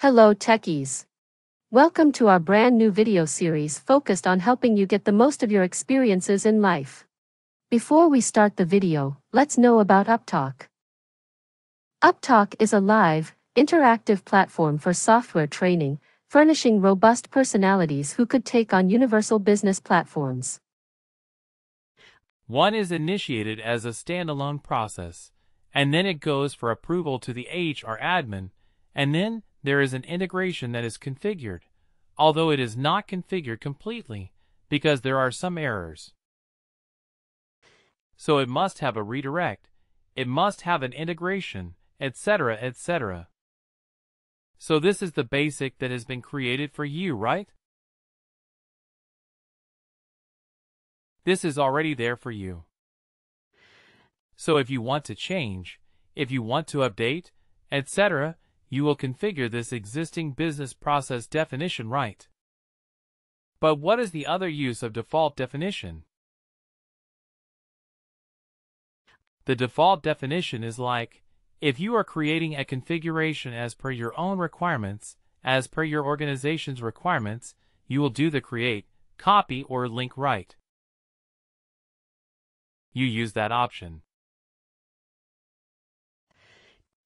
Hello techies. Welcome to our brand new video series focused on helping you get the most of your experiences in life. Before we start the video, let's know about Upptalk. Upptalk is a live, interactive platform for software training, furnishing robust personalities who could take on universal business platforms. One is initiated as a standalone process, and then it goes for approval to the HR admin, and then there is an integration that is configured, although it is not configured completely because there are some errors. So it must have a redirect, it must have an integration, etc., etc. So this is the basic that has been created for you, right? This is already there for you. So if you want to change, if you want to update, etc., you will configure this existing business process definition right. But what is the other use of default definition? The default definition is like, if you are creating a configuration as per your own requirements, as per your organization's requirements, you will do the create, copy, or link right you use that option.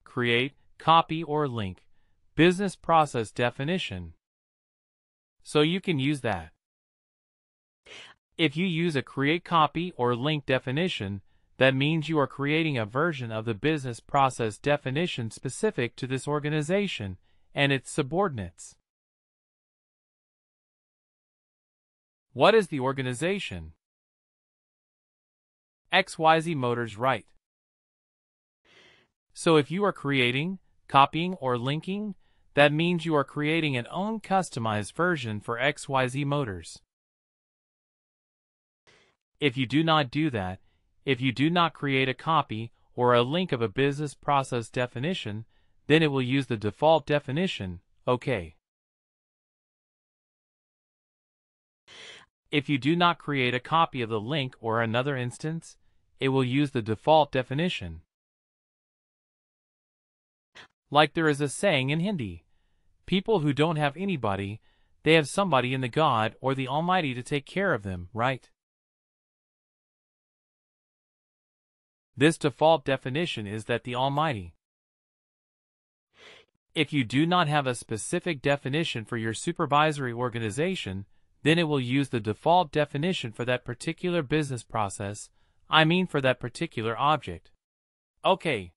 Create, copy, or link. Business process definition. So you can use that. If you use a create copy or link definition, that means you are creating a version of the business process definition specific to this organization and its subordinates. What is the organization? XYZ Motors right. So if you are creating, copying, or linking, that means you are creating an own customized version for XYZ Motors. If you do not do that, if you do not create a copy or a link of a business process definition, then it will use the default definition, OK. If you do not create a copy of the link or another instance, it will use the default definition. Like there is a saying in Hindi, people who don't have anybody, they have somebody in the God or the Almighty to take care of them, right? This default definition is that the Almighty. If you do not have a specific definition for your supervisory organization, then it will use the default definition for that particular business process I mean for that particular object. Okay.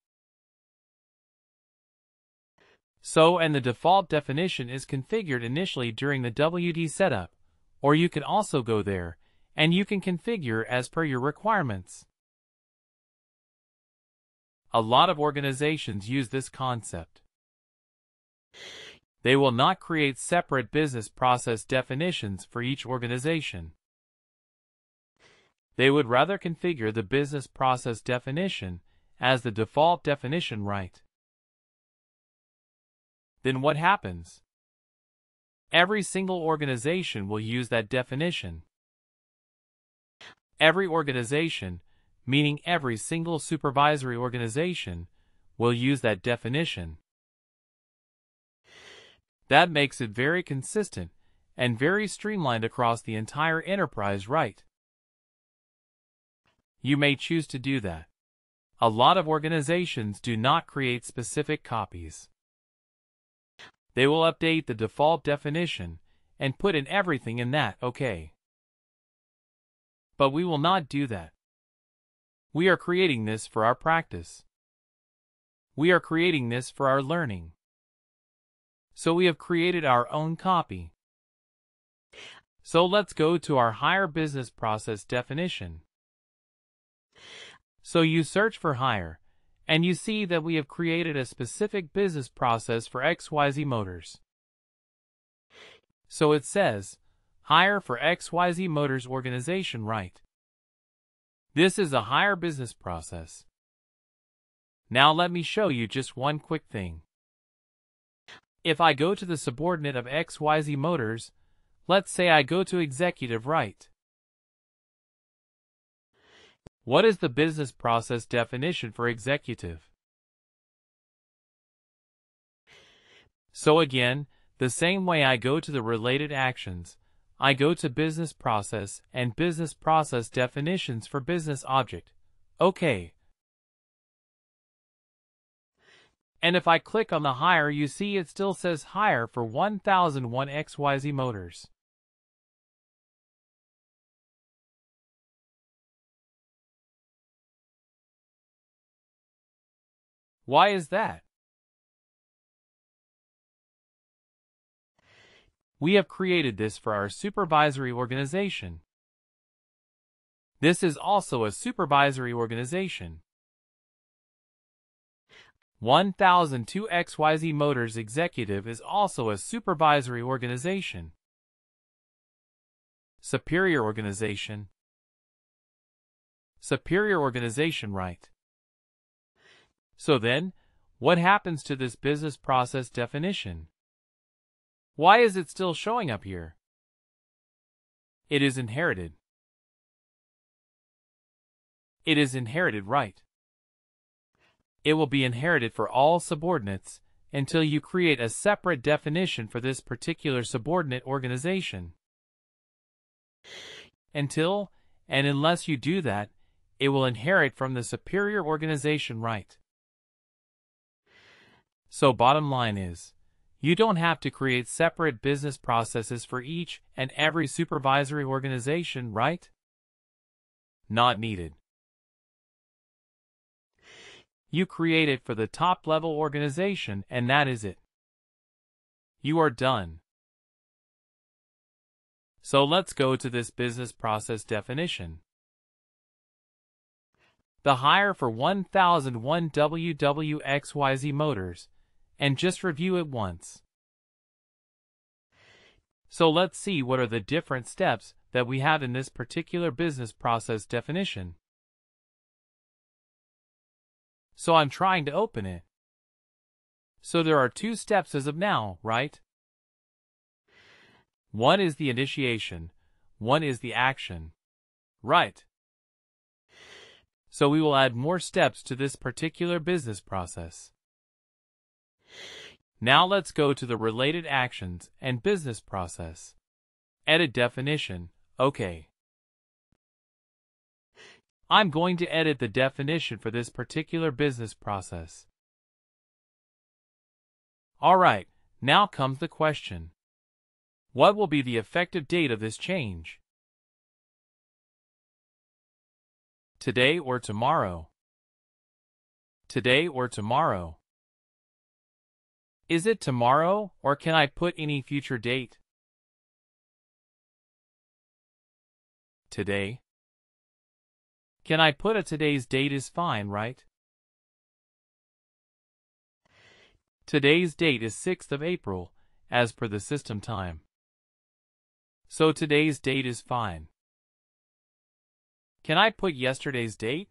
So and the default definition is configured initially during the WD setup, or you can also go there, and you can configure as per your requirements. A lot of organizations use this concept. They will not create separate business process definitions for each organization. They would rather configure the business process definition as the default definition right. Then what happens? Every single organization will use that definition. Every organization, meaning every single supervisory organization, will use that definition. That makes it very consistent and very streamlined across the entire enterprise right you may choose to do that. A lot of organizations do not create specific copies. They will update the default definition and put in everything in that OK. But we will not do that. We are creating this for our practice. We are creating this for our learning. So we have created our own copy. So let's go to our hire business process definition. So you search for hire, and you see that we have created a specific business process for XYZ Motors. So it says, hire for XYZ Motors organization right. This is a hire business process. Now let me show you just one quick thing. If I go to the subordinate of XYZ Motors, let's say I go to executive right. What is the business process definition for executive? So again, the same way I go to the related actions, I go to business process and business process definitions for business object. Okay. And if I click on the hire, you see it still says hire for 1001 XYZ Motors. Why is that? We have created this for our supervisory organization. This is also a supervisory organization. 1002 XYZ Motors Executive is also a supervisory organization. Superior Organization Superior Organization Right So then, what happens to this business process definition? Why is it still showing up here? It is inherited. It is inherited right. It will be inherited for all subordinates until you create a separate definition for this particular subordinate organization. Until, and unless you do that, it will inherit from the superior organization right. So bottom line is, you don't have to create separate business processes for each and every supervisory organization, right? Not needed. You create it for the top level organization and that is it. You are done. So let's go to this business process definition. The hire for 1001 WWXYZ Motors and just review it once. So let's see what are the different steps that we have in this particular business process definition. So I'm trying to open it. So there are two steps as of now, right? One is the initiation, one is the action. Right. So we will add more steps to this particular business process. Now let's go to the related actions and business process. Edit definition, OK. I'm going to edit the definition for this particular business process. Alright, now comes the question. What will be the effective date of this change? Today or tomorrow? Today or tomorrow? Is it tomorrow, or can I put any future date? Today. Can I put a today's date is fine, right? Today's date is 6th of April, as per the system time. So today's date is fine. Can I put yesterday's date?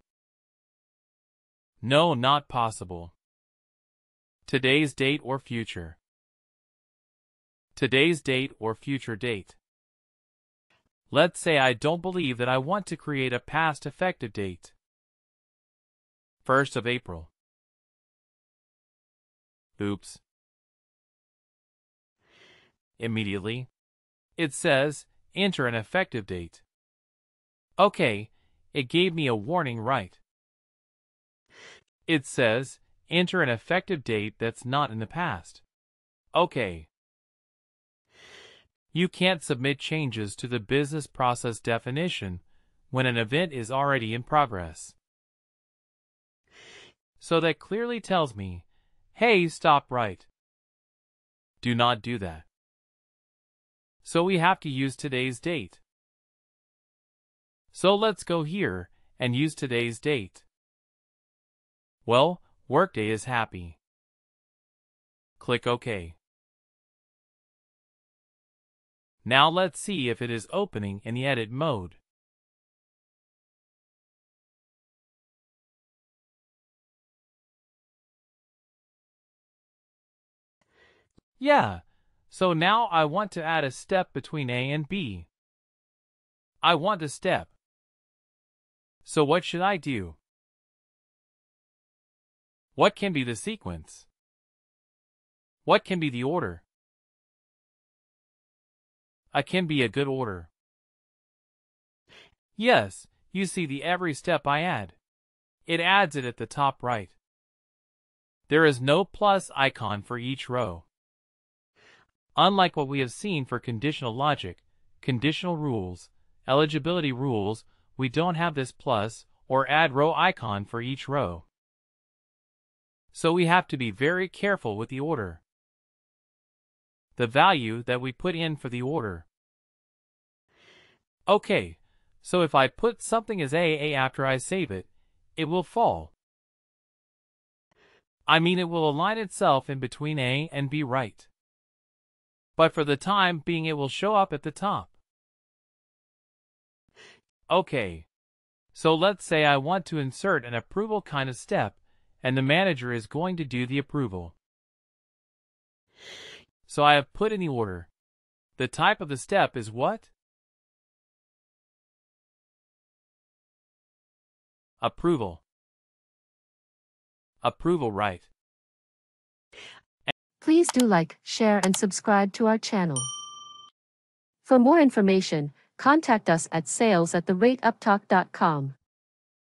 No, not possible. Today's date or future. Today's date or future date. Let's say I don't believe that I want to create a past effective date. 1st of April. Oops. Immediately, it says, enter an effective date. Okay, it gave me a warning right. It says, enter an effective date that's not in the past. Okay. You can't submit changes to the business process definition when an event is already in progress. So that clearly tells me, hey, stop right. Do not do that. So we have to use today's date. So let's go here and use today's date. Well, Workday is happy. Click OK. Now let's see if it is opening in the edit mode. Yeah, so now I want to add a step between A and B. I want a step. So what should I do? What can be the sequence? What can be the order? A can be a good order. Yes, you see the every step I add. It adds it at the top right. There is no plus icon for each row. Unlike what we have seen for conditional logic, conditional rules, eligibility rules, we don't have this plus or add row icon for each row. So we have to be very careful with the order. The value that we put in for the order. Okay, so if I put something as AA after I save it, it will fall. I mean it will align itself in between A and B right. But for the time being it will show up at the top. Okay, so let's say I want to insert an approval kind of step and the manager is going to do the approval. So I have put in the order. The type of the step is what? Approval. Approval right. Please do like, share and subscribe to our channel. For more information, contact us at sales at therateuptalk.com.